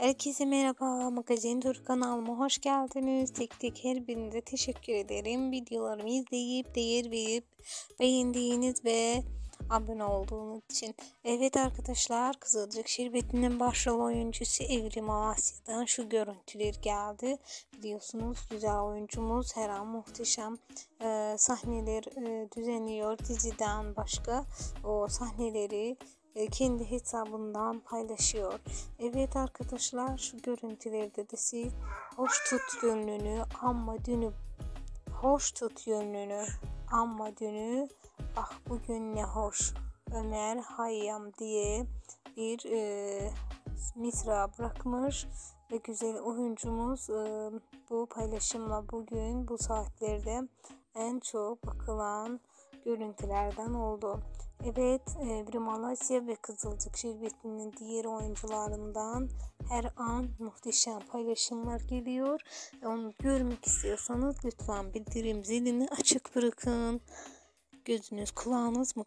Herkese merhaba, Magazin Tur kanalıma hoş geldiniz. Tek tek her birinize teşekkür ederim. Videolarımı izleyip, değer verip, beğendiğiniz ve abone olduğunuz için. Evet arkadaşlar, Kızılcık Şerbeti'nin başrol oyuncusu Evrim Asya'dan şu görüntüler geldi. Biliyorsunuz güzel oyuncumuz her an muhteşem e, sahneler e, düzenliyor. Diziden başka o sahneleri kendi hesabından paylaşıyor. Evet arkadaşlar şu görüntülerde de siz hoş tut yönünü ama dünü hoş tut yönünü ama dünü ah bugün ne hoş Ömer Hayyam diye bir e, misra bırakmış ve güzel oyuncumuz e, bu paylaşımla bugün bu saatlerde en çok bakılan görüntülerden oldu. Evet, e, bir Malaysia ve Kızılcık Şerbeti'nin diğer oyuncularından her an muhteşem paylaşımlar geliyor. Onu görmek istiyorsanız lütfen bildirim zilini açık bırakın. Gözünüz kulağınız mı?